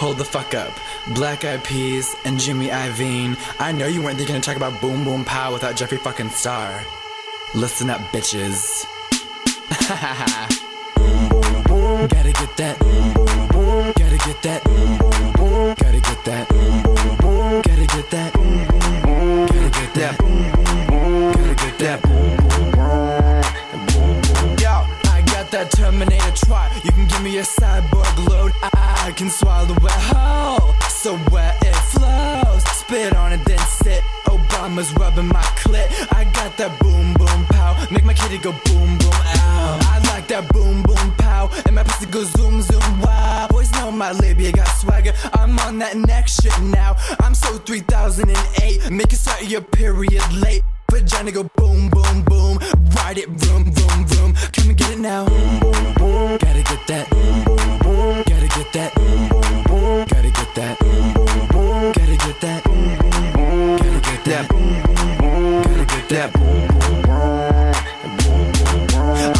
Hold the fuck up. Black Eyed Peas and Jimmy Iovine. I know you weren't thinking to talk about Boom Boom Pow without Jeffree fucking Star. Listen up, bitches. boom boom boom. Gotta get that. Boom boom boom. Gotta get that. Boom boom boom. Gotta get that. Boom boom boom. Gotta get that. Boom boom boom. Gotta get that. Boom boom boom. Gotta get that. Boom. That Terminator try. You can give me a cyborg load. I, can swallow it whole. So where it flows. Spit on it, then sit. Obama's rubbing my clit. I got that boom boom pow. Make my kitty go boom boom ow. I like that boom boom pow. And my pussy go zoom zoom wow. Boys know my labia got swagger. I'm on that next shit now. I'm so 3008. Make it start your period late. Vagina go boom boom boom. Ride it vroom vroom vroom. Can we get it now? Boom boom boom. Gotta get that. Boom boom boom. Gotta get that. Boom boom boom. Gotta get that. Boom boom boom. Gotta get that. Boom boom boom. Gotta get that. Boom boom boom. Gotta get that. Boom boom boom.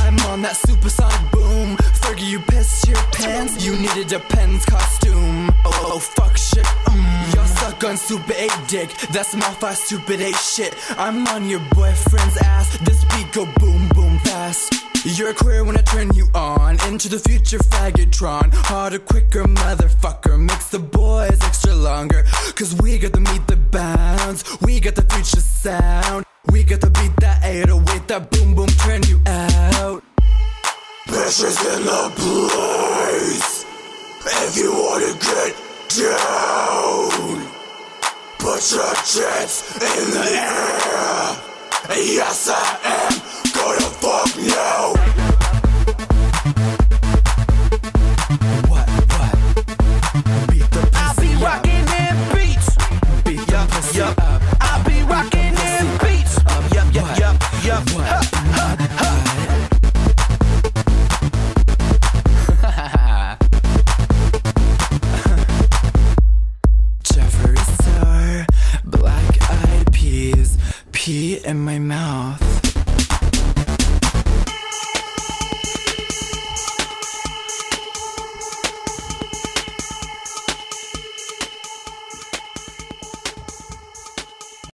I'm on that supersonic boom. Fergie, you pissed your pants. You needed a Pens costume. Oh, oh fuck shit. Mm. On Super 8 dick. That's my five stupid 8 shit. I'm on your boyfriend's ass. This beat go boom boom fast. You're a queer when I turn you on Into the future faggotron Harder, quicker, motherfucker. Makes the boys extra longer. Cause we got the meet the bounds. We got the future sound. We got the beat that 808 That boom boom turn you out. Bitches in the place. If you wanna get down Put your chest in the air? Yes I am gonna now pee in my mouth.